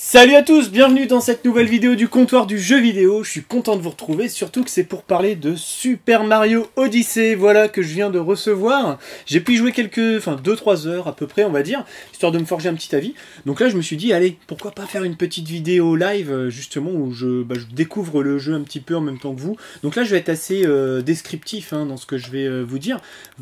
Salut à tous, bienvenue dans cette nouvelle vidéo du comptoir du jeu vidéo. Je suis content de vous retrouver, surtout que c'est pour parler de Super Mario Odyssey, voilà que je viens de recevoir. J'ai pu jouer quelques, enfin 2-3 heures à peu près, on va dire, histoire de me forger un petit avis. Donc là, je me suis dit, allez, pourquoi pas faire une petite vidéo live, euh, justement, où je, bah, je découvre le jeu un petit peu en même temps que vous. Donc là, je vais être assez euh, descriptif hein, dans ce que je vais euh, vous dire.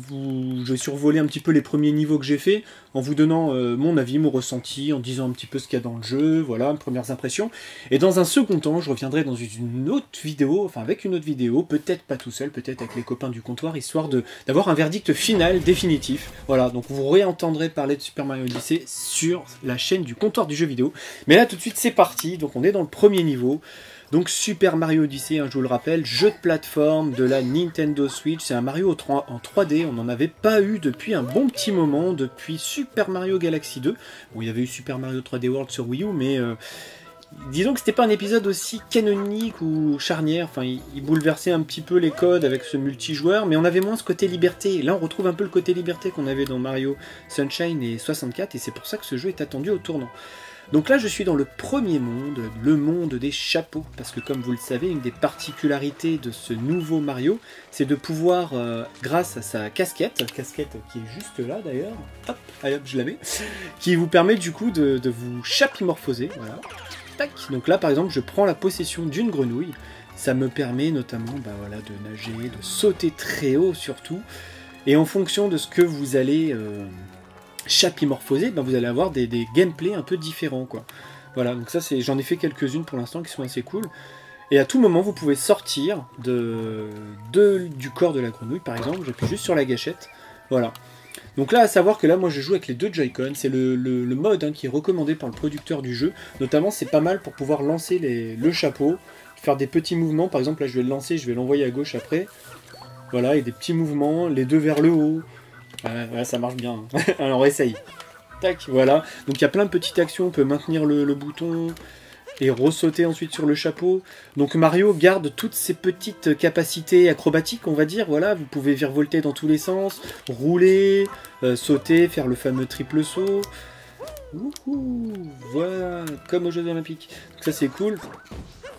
Je vais survoler un petit peu les premiers niveaux que j'ai fait, en vous donnant mon avis, mon ressenti, en disant un petit peu ce qu'il y a dans le jeu, voilà, premières impressions. Et dans un second temps, je reviendrai dans une autre vidéo, enfin avec une autre vidéo, peut-être pas tout seul, peut-être avec les copains du comptoir, histoire d'avoir un verdict final, définitif. Voilà, donc vous réentendrez parler de Super Mario Odyssey sur la chaîne du comptoir du jeu vidéo. Mais là, tout de suite, c'est parti. Donc on est dans le premier niveau. Donc Super Mario Odyssey, hein, je vous le rappelle, jeu de plateforme de la Nintendo Switch. C'est un Mario en 3D, on n'en avait pas eu depuis un bon petit moment, depuis Super Mario Galaxy 2. Bon, il y avait eu Super Mario 3D World sur Wii U, mais... Euh, disons que c'était pas un épisode aussi canonique ou charnière, enfin il, bouleversait un petit peu les codes avec ce multijoueur, mais on avait moins ce côté liberté. là on retrouve un peu le côté liberté qu'on avait dans Mario Sunshine et 64, et c'est pour ça que ce jeu est attendu au tournant. Donc là, je suis dans le premier monde, le monde des chapeaux, parce que comme vous le savez, une des particularités de ce nouveau Mario, c'est de pouvoir, euh, grâce à sa casquette, casquette qui est juste là d'ailleurs, hop, allez hop, je la mets, qui vous permet du coup de, vous chapimorphoser, voilà. Tac. Donc là, par exemple, je prends la possession d'une grenouille, ça me permet notamment bah, voilà, de nager, de sauter très haut surtout, et en fonction de ce que vous allez... Euh, chapimorphosé, ben vous allez avoir des, gameplays un peu différents. quoi. Voilà, donc ça c'est, j'en ai fait quelques-unes pour l'instant qui sont assez cool. Et à tout moment, vous pouvez sortir de, du corps de la grenouille, par exemple. J'appuie juste sur la gâchette. Voilà. Donc là, à savoir que là, moi, je joue avec les deux Joy-Con. C'est le, mode hein, qui est recommandé par le producteur du jeu. Notamment, c'est pas mal pour pouvoir lancer le chapeau, faire des petits mouvements. Par exemple, là, je vais le lancer, je vais l'envoyer à gauche après. Voilà, et des petits mouvements, les deux vers le haut, Ouais, ça marche bien. Alors essaye. Tac, voilà. Donc il y a plein de petites actions. On peut maintenir le, bouton et ressauter ensuite sur le chapeau. Donc Mario garde toutes ces petites capacités acrobatiques, on va dire. Voilà, vous pouvez virevolter dans tous les sens, rouler, euh, sauter, faire le fameux triple saut. voilà, comme aux Jeux Olympiques. Donc ça c'est cool.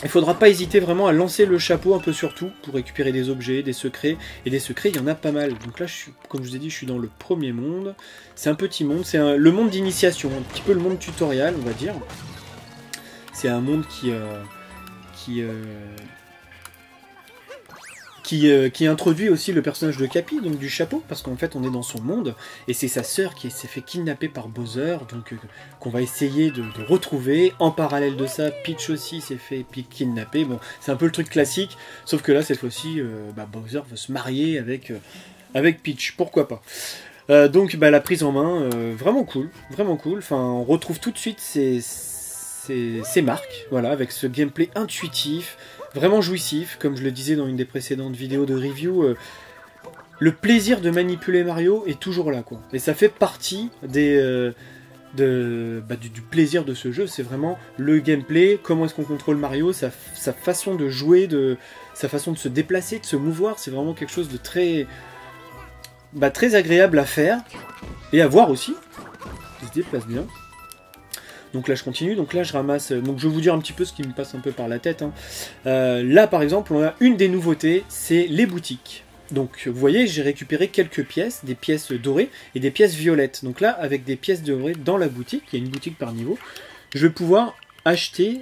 Il faudra pas hésiter vraiment à lancer le chapeau un peu sur tout pour récupérer des objets, des secrets. Et des secrets, il y en a pas mal. Donc là, je suis, comme je vous ai dit, je suis dans le premier monde. C'est un petit monde, c'est le monde d'initiation, un petit peu le monde tutoriel, on va dire. C'est un monde qui... Euh, qui euh, euh, qui, introduit aussi le personnage de Capi, donc du chapeau, parce qu'en fait on est dans son monde, et c'est sa sœur qui s'est fait kidnapper par Bowser, donc euh, qu'on va essayer de, retrouver. En parallèle de ça, Peach aussi s'est fait kidnapper. Bon, c'est un peu le truc classique, sauf que là, cette fois-ci, euh, bah, Bowser veut se marier avec, avec Peach, pourquoi pas? donc bah, la prise en main, vraiment cool, vraiment cool. Enfin, on retrouve tout de suite ces, ces marques, voilà, avec ce gameplay intuitif, vraiment jouissif, comme je le disais dans une des précédentes vidéos de review. Euh, le plaisir de manipuler Mario est toujours là, quoi. Et ça fait partie des, euh, bah, du, plaisir de ce jeu. C'est vraiment le gameplay, comment est-ce qu'on contrôle Mario, sa, façon de jouer, de, sa façon de se déplacer, de se mouvoir. C'est vraiment quelque chose de très, bah, très agréable à faire et à voir aussi. Il se déplace bien. Donc là, je continue. Donc là, je ramasse. Donc je vais vous dire un petit peu ce qui me passe un peu par la tête. Hein. Euh, là, par exemple, on a une des nouveautés, c'est les boutiques. Donc vous voyez, j'ai récupéré quelques pièces, des pièces dorées et des pièces violettes. Donc là, avec des pièces dorées dans la boutique, il y a une boutique par niveau, je vais pouvoir acheter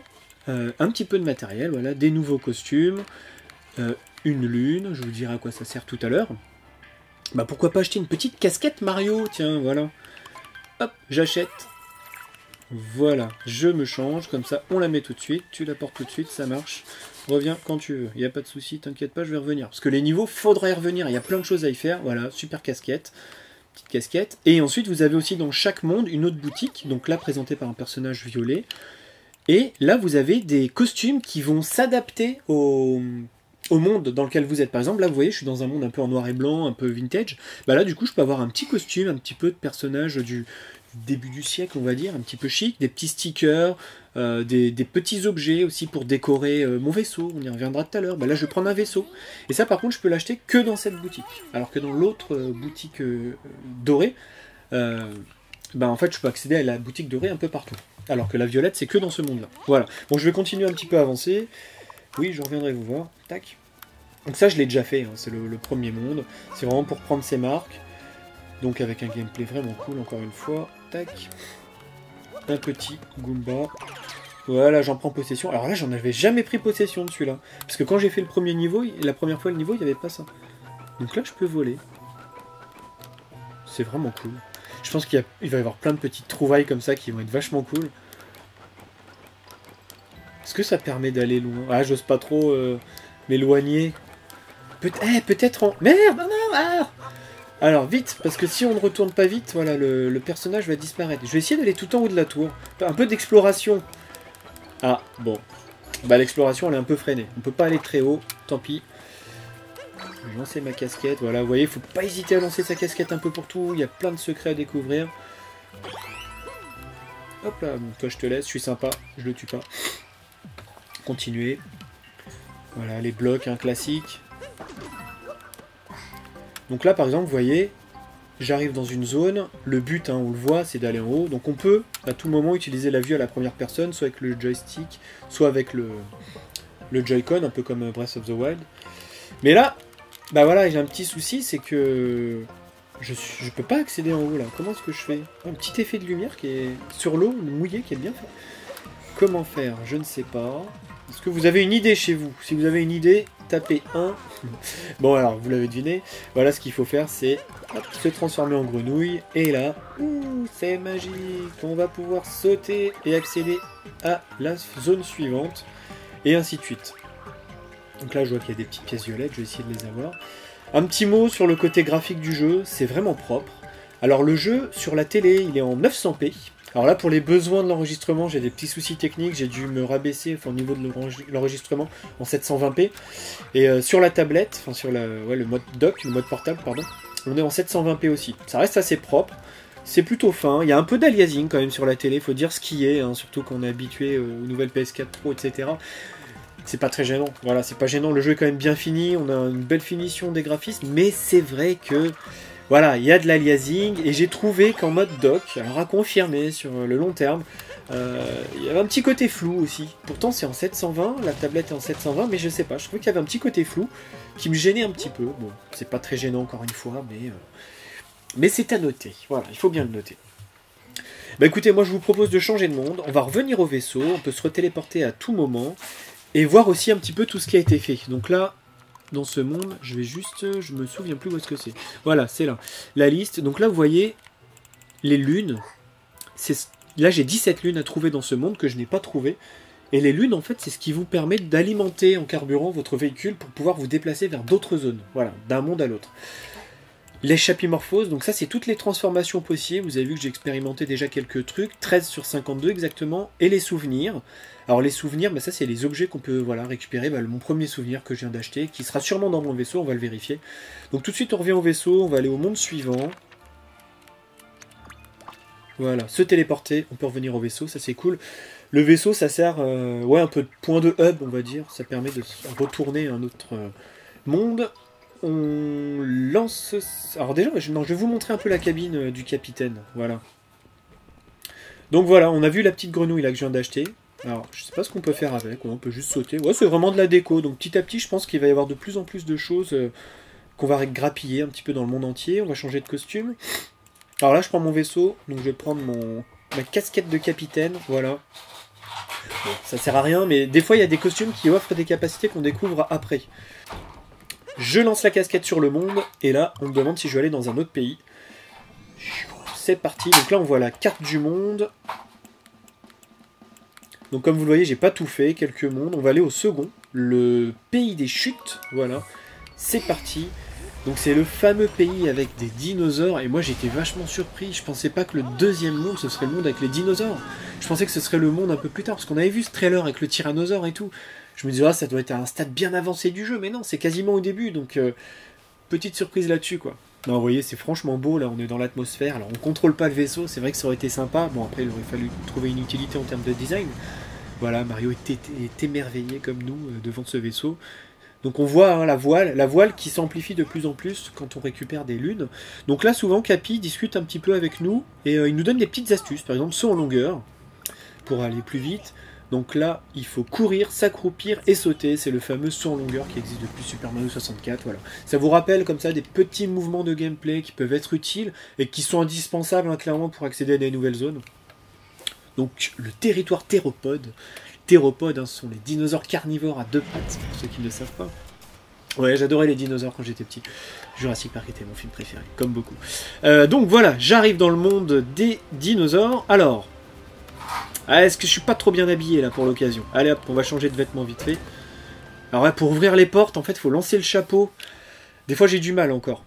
euh, un petit peu de matériel, voilà, des nouveaux costumes, euh, une lune, je vous dirai à quoi ça sert tout à l'heure. Bah pourquoi pas acheter une petite casquette Mario, tiens, voilà. Hop, j'achète voilà, je me change, comme ça on la met tout de suite, tu la portes tout de suite, ça marche. Reviens quand tu veux, il n'y a pas de souci, t'inquiète pas, je vais revenir. Parce que les niveaux, faudra y revenir, il y a plein de choses à y faire. Voilà, super casquette, petite casquette. Et ensuite, vous avez aussi dans chaque monde une autre boutique, donc là présentée par un personnage violet. Et là, vous avez des costumes qui vont s'adapter au, au monde dans lequel vous êtes. Par exemple, là, vous voyez, je suis dans un monde un peu en noir et blanc, un peu vintage. Bah là, du coup, je peux avoir un petit costume, un petit peu de personnage du, début du siècle, on va dire, un petit peu chic, des petits stickers, euh, des, petits objets aussi pour décorer euh, mon vaisseau, on y reviendra tout à l'heure. Bah là, je vais prendre un vaisseau. Et ça, par contre, je peux l'acheter que dans cette boutique. Alors que dans l'autre euh, boutique dorée, bah, en fait, je peux accéder à la boutique dorée un peu partout. Alors que la violette, c'est que dans ce monde-là. Voilà. Bon, je vais continuer un petit peu à avancer. Oui, je reviendrai vous voir. Tac. Donc ça, je l'ai déjà fait. hein. C'est le, le premier monde. C'est vraiment pour prendre ses marques. Donc avec un gameplay vraiment cool, encore une fois. Tac. Un petit Goomba. Voilà, j'en prends possession. Alors là, j'en avais jamais pris possession de celui-là. Parce que quand j'ai fait le premier niveau, la première fois le niveau, il n'y avait pas ça. Donc là, je peux voler. C'est vraiment cool. Je pense qu'il va y avoir plein de petites trouvailles comme ça qui vont être vachement cool. Est-ce que ça permet d'aller loin? Ah, j'ose pas trop euh, m'éloigner. Peut- eh, peut-être en... Merde, ah Alors, vite, parce que si on ne retourne pas vite, voilà, le, personnage va disparaître. Je vais essayer d'aller tout en haut de la tour. Un peu d'exploration. Ah, bon. Bah, l'exploration, elle est un peu freinée. On peut pas aller très haut, tant pis. Je vais lancer ma casquette, voilà, vous voyez, faut pas hésiter à lancer sa casquette un peu pour tout, il y a plein de secrets à découvrir. Hop là, bon, toi je te laisse, je suis sympa, je le tue pas. Continuer. Voilà, les blocs, un classique. Donc là, par exemple, vous voyez, j'arrive dans une zone, le but, hein, on le voit, c'est d'aller en haut. Donc on peut, à tout moment, utiliser la vue à la première personne, soit avec le joystick, soit avec le, le Joy-Con, un peu comme Breath of the Wild. Mais là, bah voilà, j'ai un petit souci, c'est que je, je peux pas accéder en haut là. Comment est-ce que je fais? Un petit effet de lumière qui est sur l'eau, mouillé, qui est bien fait. Comment faire? Je ne sais pas. Est-ce que vous avez une idée chez vous? Si vous avez une idée, tapez 1. bon alors, vous l'avez deviné. Voilà ce qu'il faut faire, c'est se transformer en grenouille. Et là, c'est magique. On va pouvoir sauter et accéder à la zone suivante. Et ainsi de suite. Donc là, je vois qu'il y a des petites pièces violettes, je vais essayer de les avoir. Un petit mot sur le côté graphique du jeu, c'est vraiment propre. Alors le jeu, sur la télé, il est en 900p. Alors là, pour les besoins de l'enregistrement, j'ai des petits soucis techniques, j'ai dû me rabaisser au niveau de l'enregi- l'enregistrement en 720p. Et euh, sur la tablette, enfin sur le mode dock, le mode portable, pardon, on est en 720p aussi. Ça reste assez propre. C'est plutôt fin, il y a un peu d'aliasing quand même sur la télé, faut dire ce qui est, hein, surtout quand on est habitué euh, aux nouvelles PS4 Pro, etc c'est pas très gênant. Voilà, c'est pas gênant. Le jeu est quand même bien fini. On a une belle finition des graphismes, mais c'est vrai que voilà, il y a de l'aliasing et j'ai trouvé qu'en mode doc, alors à confirmer sur le long terme, euh, il y avait un petit côté flou aussi. Pourtant, c'est en 720, la tablette est en 720, mais je sais pas. Je trouvais qu'il y avait un petit côté flou qui me gênait un petit peu. Bon, c'est pas très gênant encore une fois, mais euh, mais c'est à noter. Voilà, il faut bien le noter. Bah écoutez, moi je vous propose de changer de monde. On va revenir au vaisseau. On peut se retéléporter à tout moment et voir aussi un petit peu tout ce qui a été fait. Donc là, dans ce monde, je vais juste, je me souviens plus où est-ce que c'est. Voilà, c'est là. La liste. Donc là, vous voyez les lunes. Là, j'ai 17 lunes à trouver dans ce monde que je n'ai pas trouvé. Et les lunes, en fait, c'est ce qui vous permet d'alimenter en carburant votre véhicule pour pouvoir vous déplacer vers d'autres zones. Voilà, d'un monde à l'autre. Les chapimorphoses, donc ça c'est toutes les transformations possibles. Vous avez vu que j'ai expérimenté déjà quelques trucs, 13 sur 52 exactement. Et les souvenirs. Alors les souvenirs, bah, ça c'est les objets qu'on peut voilà, récupérer. Bah, mon premier souvenir que je viens d'acheter, qui sera sûrement dans mon vaisseau, on va le vérifier. Donc tout de suite on revient au vaisseau, on va aller au monde suivant. Voilà, se téléporter, on peut revenir au vaisseau, ça c'est cool. Le vaisseau, ça sert, euh, ouais, un peu de point de hub, on va dire. Ça permet de retourner à un autre euh, monde. On lance. Alors déjà, je, vais vous montrer un peu la cabine euh, du capitaine. Voilà. Donc voilà, on a vu la petite grenouille là que je viens d'acheter. Alors, je sais pas ce qu'on peut faire avec, on peut juste sauter. Ouais, c'est vraiment de la déco. Donc petit à petit, je pense qu'il va y avoir de plus en plus de choses euh, qu'on va grappiller un petit peu dans le monde entier. On va changer de costume. Alors là, je prends mon vaisseau, donc je vais prendre mon ma casquette de capitaine. Voilà. Ça sert à rien, mais des fois, il y a des costumes qui offrent des capacités qu'on découvre après. Je lance la casquette sur le monde, et là, on me demande si je vais aller dans un autre pays. C'est parti. Donc là, on voit la carte du monde. Donc comme vous le voyez, j'ai pas tout fait, quelques mondes. On va aller au second, le pays des chutes. Voilà, c'est parti. Donc c'est le fameux pays avec des dinosaures. Et moi j'étais vachement surpris. Je pensais pas que le deuxième monde ce serait le monde avec les dinosaures. Je pensais que ce serait le monde un peu plus tard parce qu'on avait vu ce trailer avec le tyrannosaure et tout. Je me disais ah ça doit être à un stade bien avancé du jeu, mais non c'est quasiment au début. Donc euh, petite surprise là-dessus quoi. Non, vous voyez, c'est franchement beau, là, on est dans l'atmosphère. Alors, on contrôle pas le vaisseau, c'est vrai que ça aurait été sympa. Bon, après, il aurait fallu trouver une utilité en termes de design. Voilà, Mario est, émerveillé comme nous euh, devant ce vaisseau. Donc on voit hein, la voile, la voile qui s'amplifie de plus en plus quand on récupère des lunes. Donc là souvent Capi discute un petit peu avec nous et euh, il nous donne des petites astuces, par exemple saut en longueur. pour aller plus vite. Donc là, il faut courir, s'accroupir et sauter. C'est le fameux saut en longueur qui existe depuis Super Mario 64. Voilà. Ça vous rappelle comme ça des petits mouvements de gameplay qui peuvent être utiles et qui sont indispensables hein, clairement pour accéder à des nouvelles zones. Donc le territoire théropode. Théropodes, hein, ce sont les dinosaures carnivores à deux pattes, pour ceux qui ne le savent pas. Ouais, j'adorais les dinosaures quand j'étais petit. Jurassic Park était mon film préféré, comme beaucoup. Euh, donc voilà, j'arrive dans le monde des dinosaures. Alors, ah, est-ce que je suis pas trop bien habillé là pour l'occasion? Allez hop, on va changer de vêtements vite fait. Alors pour ouvrir les portes, en fait, faut lancer le chapeau. Des fois, j'ai du mal encore.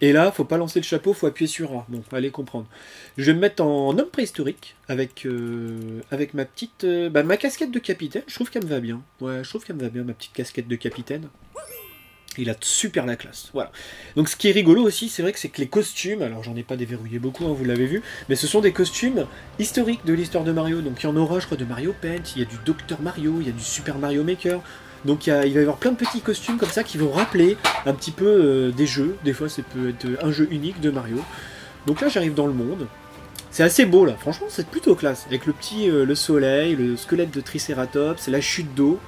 Et là, faut pas lancer le chapeau, faut appuyer sur A. Bon, allez comprendre. Je vais me mettre en homme préhistorique avec, euh, avec ma petite. Euh, bah, ma casquette de capitaine. Je trouve qu'elle me va bien. Ouais, je trouve qu'elle me va bien, ma petite casquette de capitaine. Il a super la classe. Voilà. Donc ce qui est rigolo aussi, c'est vrai que c'est que les costumes, alors j'en ai pas déverrouillé beaucoup, hein, vous l'avez vu, mais ce sont des costumes historiques de l'histoire de Mario. Donc il y en aura, je crois, de Mario Paint, il y a du Dr Mario, il y a du Super Mario Maker. Donc il, va y avoir plein de petits costumes comme ça qui vont rappeler un petit peu euh, des jeux. Des fois, ça peut être un jeu unique de Mario. Donc là, j'arrive dans le monde. C'est assez beau là, franchement, c'est plutôt classe. Avec le petit euh, le soleil, le squelette de Triceratops, la chute d'eau.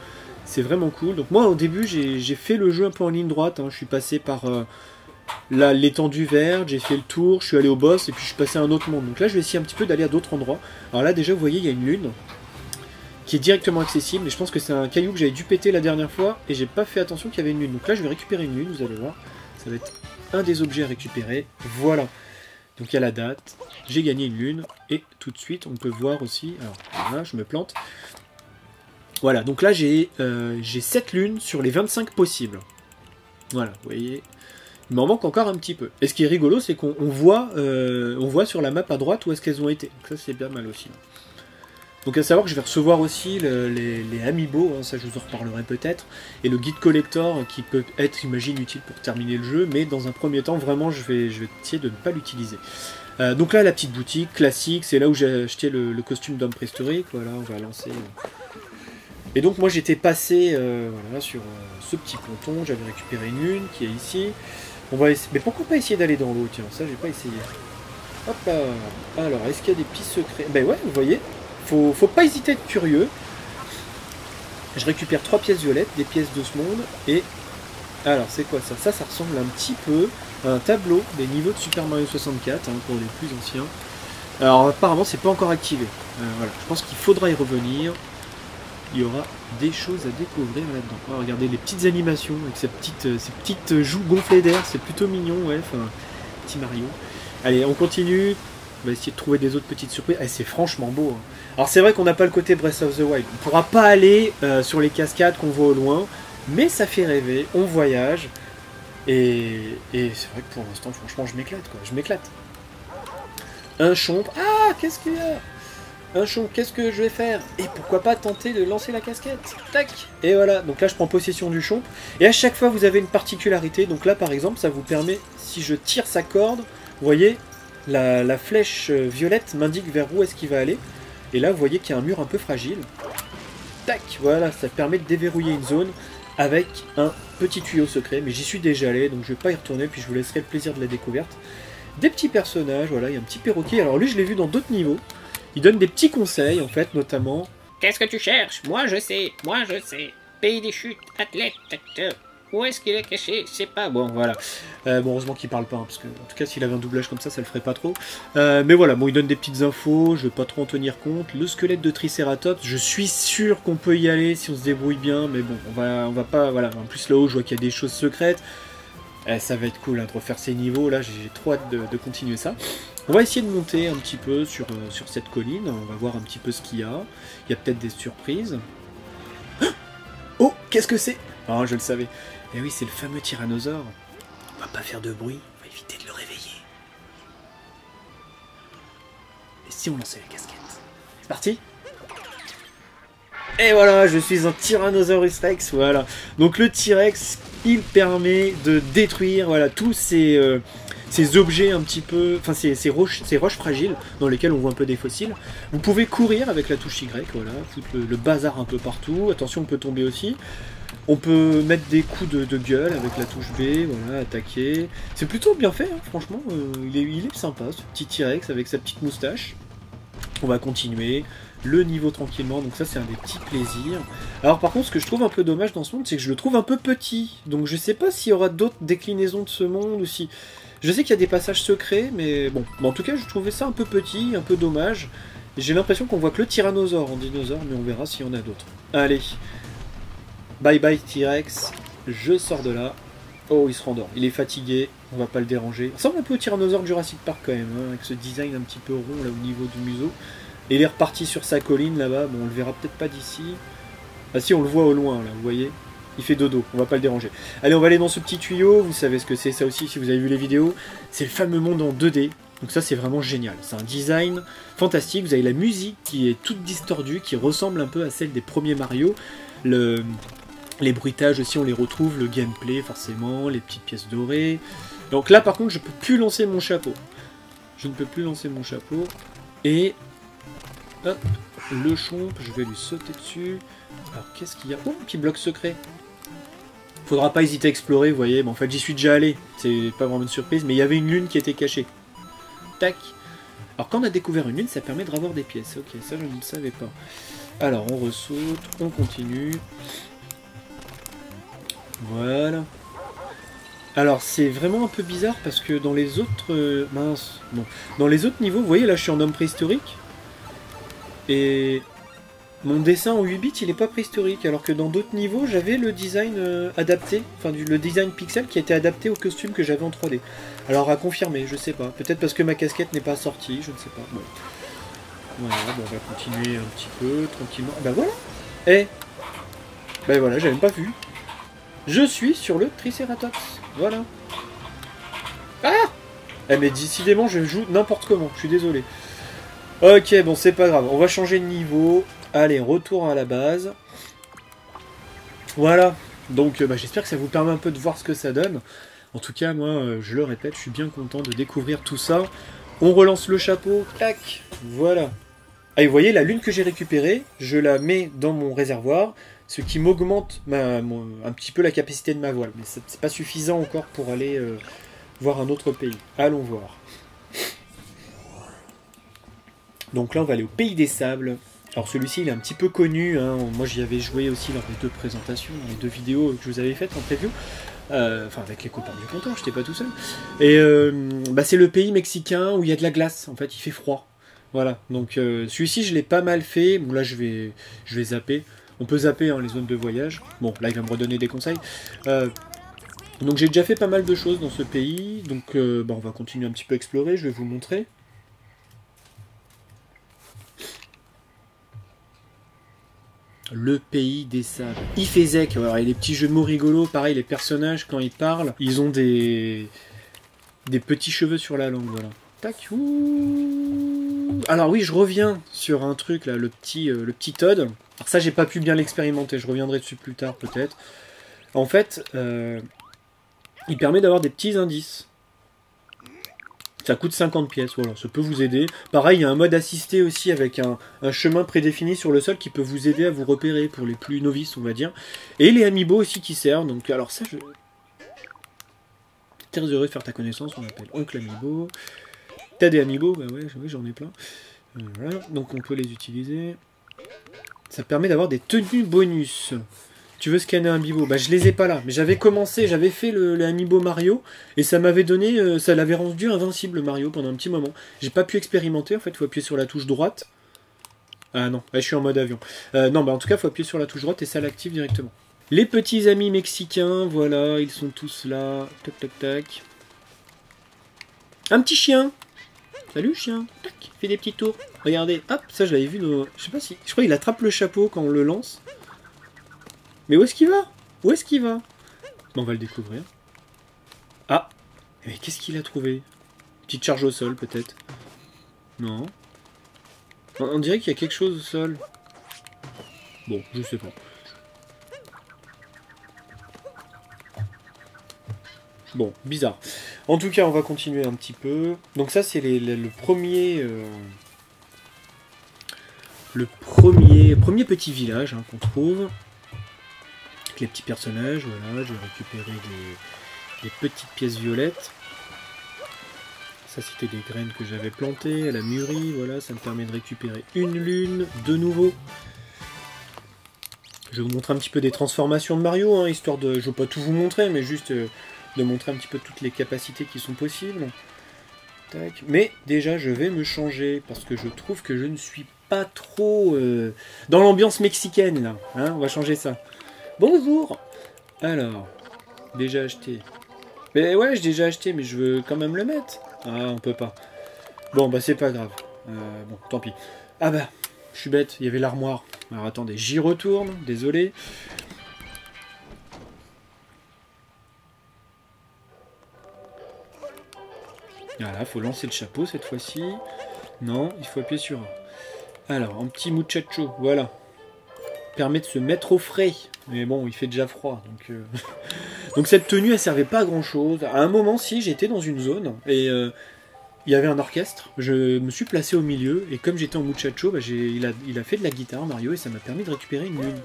C'est vraiment cool. Donc moi, au début, j'ai fait le jeu un peu en ligne droite. Hein. Je suis passé par euh, l'étendue verte, j'ai fait le tour, je suis allé au boss, et puis je suis passé à un autre monde. Donc là, je vais essayer un petit peu d'aller à d'autres endroits. Alors là, déjà, vous voyez, il y a une lune qui est directement accessible. Et je pense que c'est un caillou que j'avais dû péter la dernière fois, et j'ai pas fait attention qu'il y avait une lune. Donc là, je vais récupérer une lune, vous allez voir. Ça va être un des objets à récupérer. Voilà. Donc il y a la date, j'ai gagné une lune, et tout de suite, on peut voir aussi... Alors, voilà, je me plante. Voilà, donc là j'ai euh, 7 lunes sur les 25 possibles. Voilà, vous voyez. Il m'en manque encore un petit peu. Et ce qui est rigolo, c'est qu'on voit, euh, voit sur la map à droite où est-ce qu'elles ont été. Donc ça c'est bien mal aussi. Donc à savoir que je vais recevoir aussi les, les amiibo, hein, ça je vous en reparlerai peut-être, et le guide collector qui peut être, imagine, utile pour terminer le jeu, mais dans un premier temps, vraiment, je vais, essayer de ne pas l'utiliser. Euh, donc là, la petite boutique classique, c'est là où j'ai acheté le costume d'homme préhistorique. Voilà, on va lancer et donc moi j'étais passé euh, sur euh, ce petit ponton, j'avais récupéré une qui est ici. On va Mais pourquoi pas essayer d'aller dans l'eau? Tiens, ça j'ai pas essayé. Hop là Alors, est-ce qu'il y a des petits secrets? Ben ouais, vous voyez, faut, faut pas hésiter à être curieux. Je récupère trois pièces violettes, des pièces de ce monde, et... Alors, c'est quoi ça? Ça, ça ressemble un petit peu à un tableau des niveaux de Super Mario 64, hein, pour les plus anciens. Alors, apparemment, c'est pas encore activé. Euh, voilà, je pense qu'il faudra y revenir il y aura des choses à découvrir là-dedans. regardez les petites animations avec ces petites, euh, petites joues gonflées d'air, c'est plutôt mignon, ouais, enfin, petit Mario. Allez, on continue, on va essayer de trouver des autres petites surprises. Eh, c'est franchement beau. Hein. Alors c'est vrai qu'on n'a pas le côté Breath of the Wild, on pourra pas aller euh, sur les cascades qu'on voit au loin, mais ça fait rêver, on voyage, et, et c'est vrai que pour l'instant, franchement, je m'éclate, quoi, je m'éclate. Un chomp, ah, qu'est-ce qu'il y a? Un chon, qu'est-ce que je vais faire Et pourquoi pas tenter de lancer la casquette Tac Et voilà, donc là je prends possession du chon. Et à chaque fois vous avez une particularité. Donc là par exemple, ça vous permet, si je tire sa corde, vous voyez, la, flèche euh, violette m'indique vers où est-ce qu'il va aller. Et là vous voyez qu'il y a un mur un peu fragile. Tac Voilà, ça permet de déverrouiller une zone avec un petit tuyau secret. Mais j'y suis déjà allé, donc je vais pas y retourner, puis je vous laisserai le plaisir de la découverte. Des petits personnages, voilà, il y a un petit perroquet. Alors lui je l'ai vu dans d'autres niveaux. Il donne des petits conseils, en fait, notamment. Qu'est-ce que tu cherches? Moi je sais, moi je sais. Pays des chutes, athlète, acteur. Où est-ce qu'il est caché? Je sais pas. Bon, voilà. Euh, bon, heureusement qu'il parle pas, hein, parce que, en tout cas, s'il avait un doublage comme ça, ça le ferait pas trop. Euh, mais voilà, bon, il donne des petites infos, je vais pas trop en tenir compte. Le squelette de Triceratops, je suis sûr qu'on peut y aller si on se débrouille bien, mais bon, on va, on va pas. Voilà, en plus là-haut, je vois qu'il y a des choses secrètes. Eh, ça va être cool hein, de refaire ces niveaux, là, j'ai trop hâte de continuer ça. On va essayer de monter un petit peu sur, euh, sur cette colline, on va voir un petit peu ce qu'il y a. Il y a peut-être des surprises. Oh, qu'est-ce que c'est? Ah, je le savais. Eh oui, c'est le fameux tyrannosaure. On va pas faire de bruit, on va éviter de le réveiller. Et si on lançait la casquette? C'est parti et voilà, je suis un Tyrannosaurus Rex, voilà. Donc le T-Rex, il permet de détruire voilà, tous ces, euh, ces objets un petit peu, enfin ces, roches, ces roches fragiles dans lesquelles on voit un peu des fossiles. Vous pouvez courir avec la touche Y, voilà, foutre le, bazar un peu partout. Attention, on peut tomber aussi. On peut mettre des coups de, gueule avec la touche B, voilà, attaquer. C'est plutôt bien fait, hein, franchement. Euh, il, est, il est sympa, ce petit T-Rex avec sa petite moustache. On va continuer. le niveau tranquillement. Donc ça, c'est un des petits plaisirs. Alors par contre, ce que je trouve un peu dommage dans ce monde, c'est que je le trouve un peu petit. Donc je sais pas s'il y aura d'autres déclinaisons de ce monde ou si... Je sais qu'il y a des passages secrets, mais bon. Mais en tout cas, je trouvais ça un peu petit, un peu dommage. J'ai l'impression qu'on voit que le tyrannosaure en dinosaure, mais on verra s'il y en a d'autres. Allez. Bye bye T-Rex. Je sors de là. Oh, il se rendort. Il est fatigué. On va pas le déranger. Il ressemble un peu au tyrannosaure Jurassic Park quand même, hein, avec ce design un petit peu rond là au niveau du museau. Et il est reparti sur sa colline là-bas. Bon, on le verra peut-être pas d'ici. Ah si, on le voit au loin là, vous voyez il fait dodo, on va pas le déranger. Allez, on va aller dans ce petit tuyau, vous savez ce que c'est ça aussi si vous avez vu les vidéos. C'est le fameux monde en 2D, donc ça c'est vraiment génial. C'est un design fantastique, vous avez la musique qui est toute distordue, qui ressemble un peu à celle des premiers Mario. Le, les bruitages aussi, on les retrouve, le gameplay forcément, les petites pièces dorées. Donc là par contre, je peux plus lancer mon chapeau. Je ne peux plus lancer mon chapeau. Et... Hop, le chomp, je vais lui sauter dessus. Alors qu'est-ce qu'il y a? Oh, un petit bloc secret faudra pas hésiter à explorer, vous voyez. Bon, en fait, j'y suis déjà allé, c'est pas vraiment une surprise, mais il y avait une lune qui était cachée. Tac. Alors, quand on a découvert une lune, ça permet de revoir des pièces. Ok, ça, je ne le savais pas. Alors, on ressaute, on continue. Voilà. Alors, c'est vraiment un peu bizarre parce que dans les autres... Euh, mince, bon. Dans les autres niveaux, vous voyez, là, je suis en homme préhistorique. Et mon dessin en 8 bits, il n'est pas préhistorique, alors que dans d'autres niveaux, j'avais le design euh, adapté, enfin le design pixel qui été adapté au costume que j'avais en 3D. Alors à confirmer, je sais pas. Peut-être parce que ma casquette n'est pas sortie, je ne sais pas. Voilà, on va continuer un petit peu, tranquillement. Bah voilà Eh Bah voilà, j'avais même pas vu. Je suis sur le Triceratops. Voilà. Ah Eh mais décidément, je joue n'importe comment, je suis désolé. Ok, bon, c'est pas grave. On va changer de niveau. Allez, retour à la base. Voilà. Donc euh, bah, j'espère que ça vous permet un peu de voir ce que ça donne. En tout cas, moi, euh, je le répète, je suis bien content de découvrir tout ça. On relance le chapeau. Tac. Voilà. Ah, et vous voyez, la lune que j'ai récupérée, je la mets dans mon réservoir, ce qui m'augmente un petit peu la capacité de ma voile. Mais c'est pas suffisant encore pour aller euh, voir un autre pays. Allons voir. Donc là, on va aller au pays des sables. Alors celui-ci, il est un petit peu connu. Hein. Moi, j'y avais joué aussi lors des deux présentations, les deux vidéos que je vous avais faites en preview. Euh, enfin, avec les copains du comptoir, j'étais pas tout seul. Et euh, bah, c'est le pays mexicain où il y a de la glace. En fait, il fait froid. Voilà. Donc euh, celui-ci, je l'ai pas mal fait. Bon, là, je vais, je vais zapper. On peut zapper hein, les zones de voyage. Bon, là, il va me redonner des conseils. donc j'ai déjà fait pas mal de choses dans ce pays. Donc bah, on va continuer un petit peu à explorer. Je vais vous montrer. Le pays des sables. Ifezek, alors, il y a des petits jeux mots rigolos, pareil, les personnages, quand ils parlent, ils ont des, des petits cheveux sur la langue, voilà. Tac, Alors oui, je reviens sur un truc, là, le petit, euh, le petit Todd. Alors ça, j'ai pas pu bien l'expérimenter, je reviendrai dessus plus tard, peut-être. En fait, euh, il permet d'avoir des petits indices. Ça coûte 50 pièces, voilà, ça peut vous aider. Pareil, il y a un mode assisté aussi avec un, chemin prédéfini sur le sol qui peut vous aider à vous repérer pour les plus novices, on va dire. Et les amiibo aussi qui servent, donc alors ça, je... Très heureux de faire ta connaissance, on appelle Oncle Amiibo. T'as des amiibo? Bah ouais, j'en ai plein. Euh, voilà, donc on peut les utiliser. Ça permet d'avoir des tenues bonus. Tu veux scanner un bibo Bah je les ai pas là. Mais j'avais commencé, j'avais fait le, le Mario et ça m'avait donné, euh, ça l'avait rendu invincible Mario pendant un petit moment. J'ai pas pu expérimenter en fait, faut appuyer sur la touche droite. Ah non, je suis en mode avion. Euh, non, bah en tout cas, faut appuyer sur la touche droite et ça l'active directement. Les petits amis mexicains, voilà, ils sont tous là. Tac, tac, tac. Un petit chien. Salut chien. Tac, fait des petits tours. Regardez, hop, ça je l'avais vu. Je sais pas si. Je crois qu'il attrape le chapeau quand on le lance. Mais où est-ce qu'il va? Où est-ce qu'il va? On va le découvrir. Ah Mais qu'est-ce qu'il a trouvé? Petite charge au sol, peut-être Non. On dirait qu'il y a quelque chose au sol. Bon, je sais pas. Bon, bizarre. En tout cas, on va continuer un petit peu. Donc ça, c'est le premier... Euh, le premier, premier petit village hein, qu'on trouve les petits personnages. Voilà, j'ai récupéré des, petites pièces violettes. Ça c'était des graines que j'avais plantées, elle a mûri, voilà, ça me permet de récupérer une lune, de nouveau. Je vous montrer un petit peu des transformations de Mario, hein, histoire de... Je ne vais pas tout vous montrer, mais juste euh, de montrer un petit peu toutes les capacités qui sont possibles. Mais déjà, je vais me changer, parce que je trouve que je ne suis pas trop euh, dans l'ambiance mexicaine, là. Hein, on va changer ça. Bonjour Alors, déjà acheté. Mais ouais, j'ai déjà acheté, mais je veux quand même le mettre. Ah, on peut pas. Bon, bah c'est pas grave. Euh, bon, tant pis. Ah bah, je suis bête, il y avait l'armoire. Alors attendez, j'y retourne, désolé. Voilà, faut lancer le chapeau cette fois-ci. Non, il faut appuyer sur Alors, un petit muchacho, voilà. Permet de se mettre au frais. Mais bon, il fait déjà froid. Donc, euh, donc cette tenue, elle servait pas à grand chose. À un moment, si, j'étais dans une zone et euh, il y avait un orchestre. Je me suis placé au milieu et comme j'étais en muchacho, bah, il, a, il a fait de la guitare, Mario, et ça m'a permis de récupérer une lune.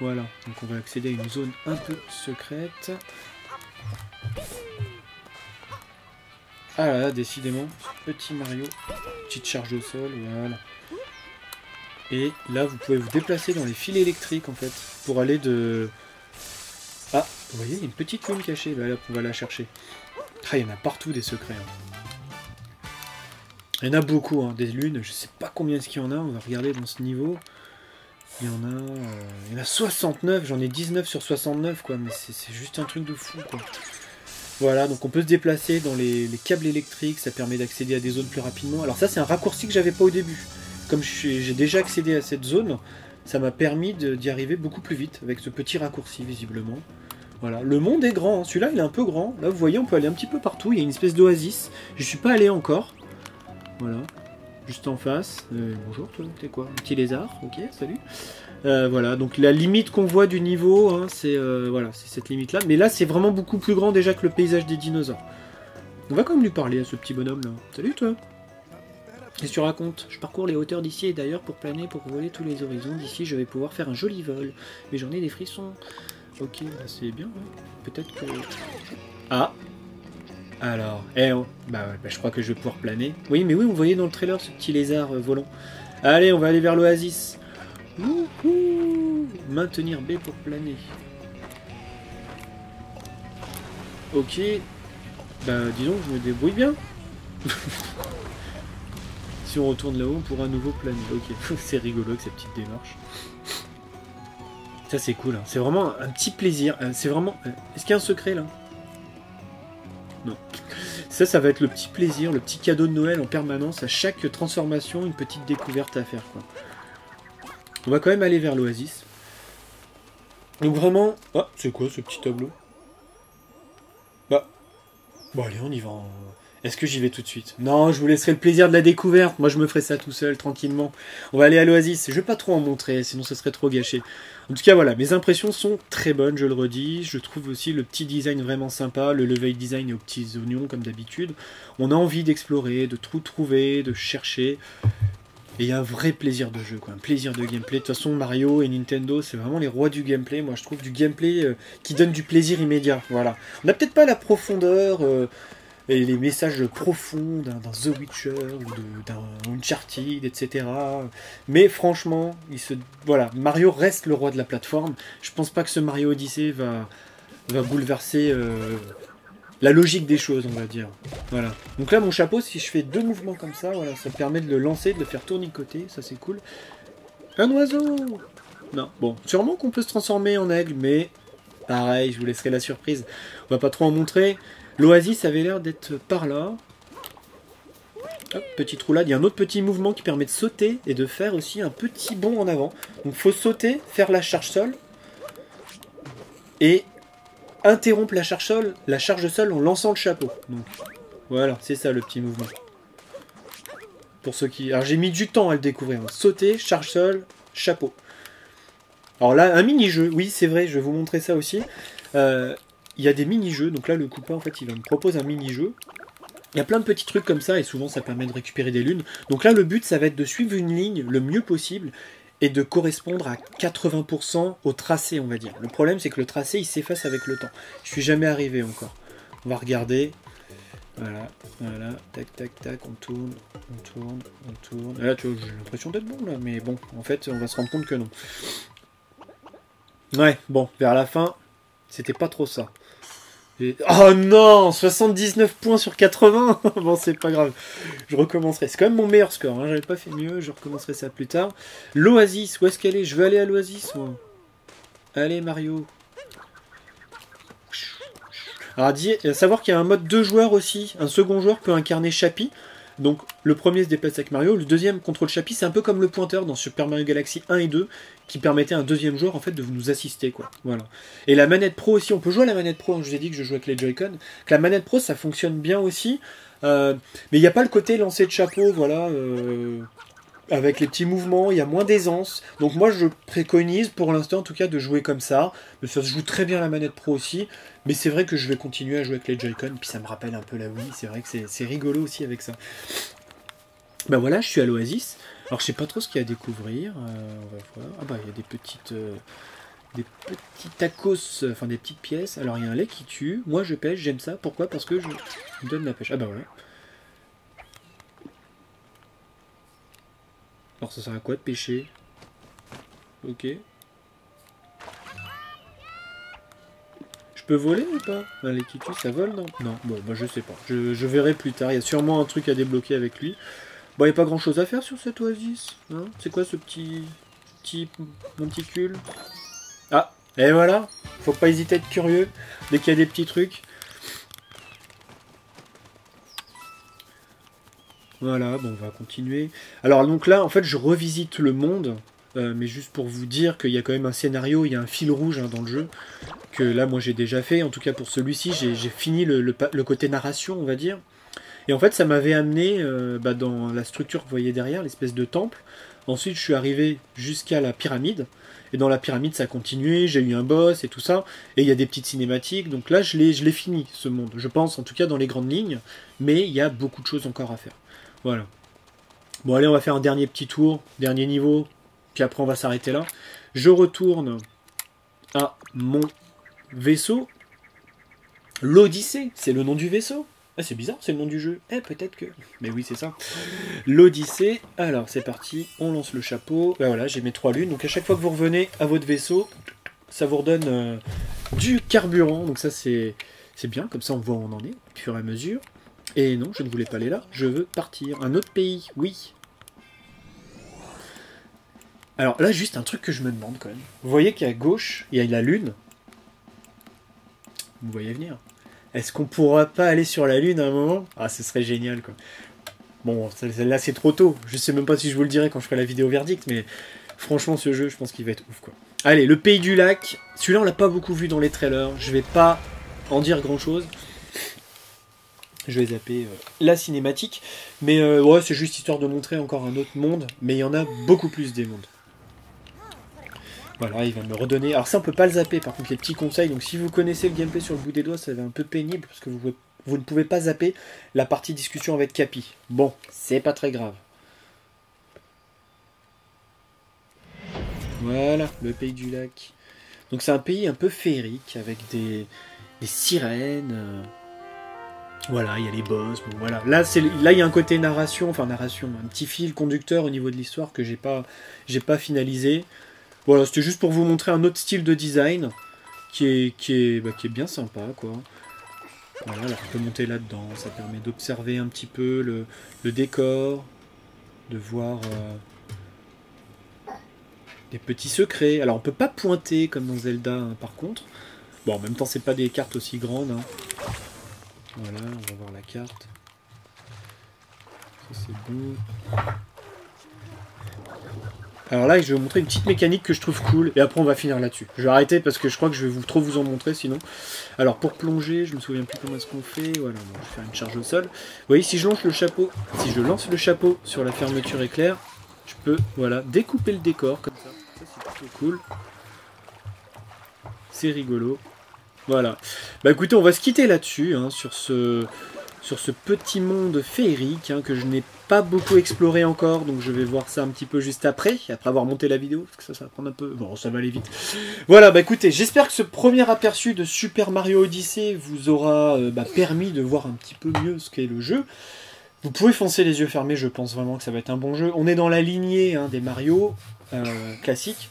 Voilà, donc on va accéder à une zone un peu secrète. Ah là là, décidément, petit Mario, petite charge au sol, voilà. Et là, vous pouvez vous déplacer dans les fils électriques, en fait, pour aller de... Ah, vous voyez, il y a une petite lune cachée, là, on va la chercher. Ah, il y en a partout des secrets. Hein. Il y en a beaucoup, hein, des lunes, je sais pas combien est-ce qu'il y en a, on va regarder dans ce niveau. Il y en a, euh, il y en a 69, j'en ai 19 sur 69, quoi, mais c'est juste un truc de fou, quoi. Voilà, donc on peut se déplacer dans les, câbles électriques, ça permet d'accéder à des zones plus rapidement. Alors ça, c'est un raccourci que j'avais pas au début. Comme j'ai déjà accédé à cette zone, ça m'a permis d'y arriver beaucoup plus vite, avec ce petit raccourci, visiblement. Voilà, le monde est grand, hein. celui-là il est un peu grand. Là, vous voyez, on peut aller un petit peu partout, il y a une espèce d'oasis. Je suis pas allé encore. Voilà, juste en face. Euh, bonjour, toi, t'es quoi? Un petit lézard, ok, salut. Euh, voilà, donc la limite qu'on voit du niveau, hein, c'est euh, voilà, c'est cette limite-là. Mais là, c'est vraiment beaucoup plus grand déjà que le paysage des dinosaures. On va quand même lui parler à ce petit bonhomme là. Salut toi Qu'est-ce que tu racontes? Je parcours les hauteurs d'ici et d'ailleurs pour planer, pour voler tous les horizons. D'ici, je vais pouvoir faire un joli vol. Mais j'en ai des frissons. Ok, bah, c'est bien. Hein. Peut-être que... Ah Alors, eh oh. Bah, bah, je crois que je vais pouvoir planer. Oui, mais oui, vous voyez dans le trailer ce petit lézard euh, volant. Allez, on va aller vers l'oasis. Maintenir B pour planer. Ok. Bah disons que je me débrouille bien. si on retourne là-haut, on pourra à nouveau planer. Ok, c'est rigolo avec cette petite démarche. Ça c'est cool, hein. c'est vraiment un petit plaisir. Euh, c'est vraiment... Euh, est-ce qu'il y a un secret là? Non. Ça, ça va être le petit plaisir, le petit cadeau de Noël en permanence. À chaque transformation, une petite découverte à faire. On va quand même aller vers l'oasis. Donc vraiment... Ah, c'est quoi ce petit tableau? Bah... Bon allez, on y va. Est-ce que j'y vais tout de suite? Non, je vous laisserai le plaisir de la découverte. Moi, je me ferai ça tout seul, tranquillement. On va aller à l'Oasis. Je vais pas trop en montrer, sinon ce serait trop gâché. En tout cas, voilà, mes impressions sont très bonnes, je le redis. Je trouve aussi le petit design vraiment sympa. Le level design aux petits oignons, comme d'habitude. On a envie d'explorer, de tout trouver, de chercher. Et il y a un vrai plaisir de jeu, quoi, un plaisir de gameplay. De toute façon, Mario et Nintendo, c'est vraiment les rois du gameplay. Moi, je trouve du gameplay euh, qui donne du plaisir immédiat. Voilà. On n'a peut-être pas la profondeur euh, et les messages profonds d'un The Witcher ou d'un Uncharted, etc. Mais franchement, il se, voilà, Mario reste le roi de la plateforme. Je pense pas que ce Mario Odyssey va, va bouleverser. Euh, la logique des choses, on va dire. Voilà. Donc là, mon chapeau, si je fais deux mouvements comme ça, voilà, ça permet de le lancer, de le faire tourner côté, ça c'est cool. Un oiseau Non, bon, sûrement qu'on peut se transformer en aigle, mais pareil, je vous laisserai la surprise. On va pas trop en montrer. L'oasis avait l'air d'être par là. Hop, petite roulade. Il y a un autre petit mouvement qui permet de sauter et de faire aussi un petit bond en avant. Donc faut sauter, faire la charge sol. Et interrompre la charge sol, la charge sol en lançant le chapeau. Donc, voilà, c'est ça le petit mouvement. Pour ceux qui... Alors j'ai mis du temps à le découvrir. Sauter, charge sol, chapeau. Alors là, un mini-jeu, oui c'est vrai, je vais vous montrer ça aussi. Euh, il y a des mini-jeux, donc là le coupin en fait il me propose un mini-jeu. Il y a plein de petits trucs comme ça et souvent ça permet de récupérer des lunes. Donc là le but ça va être de suivre une ligne le mieux possible et de correspondre à 80% au tracé, on va dire. Le problème, c'est que le tracé, il s'efface avec le temps. Je suis jamais arrivé encore. On va regarder. Voilà, voilà, tac, tac, tac, on tourne, on tourne, on tourne. Là, tu vois, j'ai l'impression d'être bon, là, mais bon, en fait, on va se rendre compte que non. Ouais, bon, vers la fin, c'était pas trop ça. Oh non 79 points sur 80 Bon, c'est pas grave. Je recommencerai. C'est quand même mon meilleur score. Hein. J'avais pas fait mieux. Je recommencerai ça plus tard. L'Oasis, où est-ce qu'elle est? Je veux aller à l'Oasis, moi. Allez, Mario. Alors, à à savoir qu'il y a un mode deux joueurs aussi. Un second joueur peut incarner Chappie. Donc, le premier se déplace avec Mario. Le deuxième contrôle Chappie. C'est un peu comme le pointeur dans Super Mario Galaxy 1 et 2 qui permettait à un deuxième joueur en fait de nous assister quoi. Voilà. Et la manette pro aussi, on peut jouer à la manette pro. hein. Je vous ai dit que je joue avec les Joy-Con. La manette pro ça fonctionne bien aussi, Euh, mais il n'y a pas le côté lancer de chapeau, voilà, euh, avec les petits mouvements. Il y a moins d'aisance. Donc moi je préconise pour l'instant en tout cas de jouer comme ça. Mais ça se joue très bien la manette pro aussi. Mais c'est vrai que je vais continuer à jouer avec les Joy-Con. Puis ça me rappelle un peu la Wii. C'est vrai que c'est- rigolo aussi avec ça. Ben voilà, je suis à l'Oasis. Alors je sais pas trop ce qu'il y a à découvrir. euh, on va voir. Ah bah il y a des petites euh, des petits tacos, euh, enfin des petites pièces. Alors il y a un lait qui tue. Moi je pêche, j'aime ça. Pourquoi? Parce que je donne la pêche. Ah bah voilà. Alors ça sert à quoi de pêcher? Ok. Je peux voler ou pas? Lait qui tue, ça vole non? Non, bon bah je sais pas. Je, verrai plus tard. Il y a sûrement un truc à débloquer avec lui. Bon, il n'y a pas grand chose à faire sur cette oasis. hein? C'est quoi ce petit, petit monticule? Ah, et voilà. Faut pas hésiter à être curieux dès qu'il y a des petits trucs. Voilà, bon, on va continuer. Alors donc là, en fait, je revisite le monde, euh, mais juste pour vous dire qu'il y a quand même un scénario, il y a un fil rouge hein, dans le jeu, que là, moi, j'ai déjà fait. En tout cas, pour celui-ci, j'ai fini le, côté narration, on va dire. Et en fait, ça m'avait amené euh, bah, dans la structure que vous voyez derrière, l'espèce de temple. Ensuite, je suis arrivé jusqu'à la pyramide. Et dans la pyramide, ça a continué. J'ai eu un boss et tout ça. Et il y a des petites cinématiques. Donc là, je l'ai fini, ce monde. Je pense, en tout cas, dans les grandes lignes. Mais il y a beaucoup de choses encore à faire. Voilà. Bon, allez, on va faire un dernier petit tour. Dernier niveau. Puis après, on va s'arrêter là. Je retourne à mon vaisseau. L'Odyssée, c'est le nom du vaisseau? Ah, c'est bizarre, c'est le nom du jeu. Eh, peut-être que. Mais oui, c'est ça. L'Odyssée. Alors, c'est parti. On lance le chapeau. Ben voilà, j'ai mes trois lunes. Donc, à chaque fois que vous revenez à votre vaisseau, ça vous redonne euh, du carburant. Donc, ça, c'est c'est bien. Comme ça, on voit où on en est au fur et à mesure. Et non, je ne voulais pas aller là. Je veux partir. Un autre pays, oui. Alors là, juste un truc que je me demande quand même. Vous voyez qu'à gauche, il y a la lune. Vous voyez venir. Est-ce qu'on pourra pas aller sur la lune à un moment? Ah, ce serait génial quoi. Bon, celle-là c'est trop tôt. Je sais même pas si je vous le dirai quand je ferai la vidéo verdict, mais franchement, ce jeu, je pense qu'il va être ouf quoi. Allez, le pays du lac. Celui-là, on l'a pas beaucoup vu dans les trailers. Je vais pas en dire grand chose. Je vais zapper euh, la cinématique. Mais euh, ouais, c'est juste histoire de montrer encore un autre monde. Mais il y en a beaucoup plus des mondes. Voilà, il va me redonner. Alors ça, on peut pas le zapper, par contre, les petits conseils. Donc si vous connaissez le gameplay sur le bout des doigts, ça va être un peu pénible parce que vous, vous ne pouvez pas zapper la partie discussion avec Capi. Bon, c'est pas très grave. Voilà, le pays du lac. Donc c'est un pays un peu féerique avec des, des sirènes. Voilà, il y a les boss. Voilà. Là, il y a un côté narration, enfin narration, un petit fil conducteur au niveau de l'histoire que j'ai pas pas finalisé. Voilà, c'était juste pour vous montrer un autre style de design qui est, qui est, bah, qui est bien sympa, quoi. Voilà, alors on peut monter là-dedans, ça permet d'observer un petit peu le, le décor, de voir euh, des petits secrets. Alors on peut pas pointer comme dans Zelda, hein, par contre. Bon, en même temps, c'est pas des cartes aussi grandes. hein. Voilà, on va voir la carte. Ça c'est bon. Alors là, je vais vous montrer une petite mécanique que je trouve cool, et après on va finir là-dessus. Je vais arrêter parce que je crois que je vais trop vous en montrer sinon. Alors pour plonger, je me souviens plus comment est-ce qu'on fait. Voilà, bon, je vais faire une charge au sol. Vous voyez, si je lance le chapeau, si je lance le chapeau sur la fermeture éclair, je peux, voilà, découper le décor comme ça. Ça c'est plutôt cool. C'est rigolo. Voilà. Bah écoutez, on va se quitter là-dessus, hein, sur ce petit monde féerique hein, que je n'ai pas beaucoup exploré encore, donc je vais voir ça un petit peu juste après, après avoir monté la vidéo, parce que ça, ça va prendre un peu... Bon, ça va aller vite. Voilà, bah écoutez, j'espère que ce premier aperçu de Super Mario Odyssey vous aura euh, bah, permis de voir un petit peu mieux ce qu'est le jeu. Vous pouvez foncer les yeux fermés, je pense vraiment que ça va être un bon jeu. On est dans la lignée hein, des Mario euh, classiques,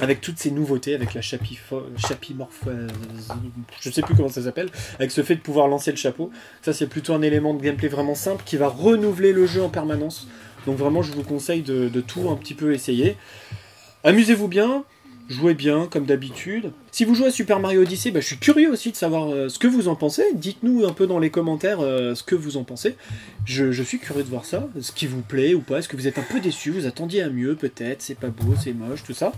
avec toutes ces nouveautés, avec la chapimorpho- je sais plus comment ça s'appelle, avec ce fait de pouvoir lancer le chapeau. Ça, c'est plutôt un élément de gameplay vraiment simple qui va renouveler le jeu en permanence. Donc vraiment, je vous conseille de, de tout un petit peu essayer. Amusez-vous bien, jouez bien comme d'habitude. Si vous jouez à Super Mario Odyssey, bah, je suis curieux aussi de savoir euh, ce que vous en pensez. Dites-nous un peu dans les commentaires euh, ce que vous en pensez. Je, je suis curieux de voir ça, ce qui vous plaît ou pas. Est-ce que vous êtes un peu déçu, vous attendiez à mieux peut-être, c'est pas beau, c'est moche, tout ça.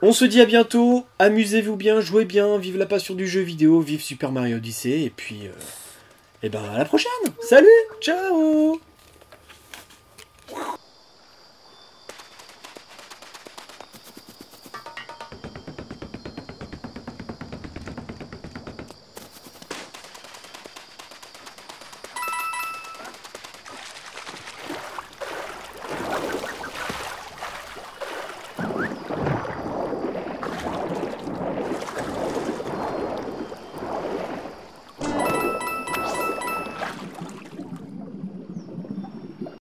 On se dit à bientôt, amusez-vous bien, jouez bien, vive la passion du jeu vidéo, vive Super Mario Odyssey, et puis... euh, eh ben à la prochaine. Salut Ciao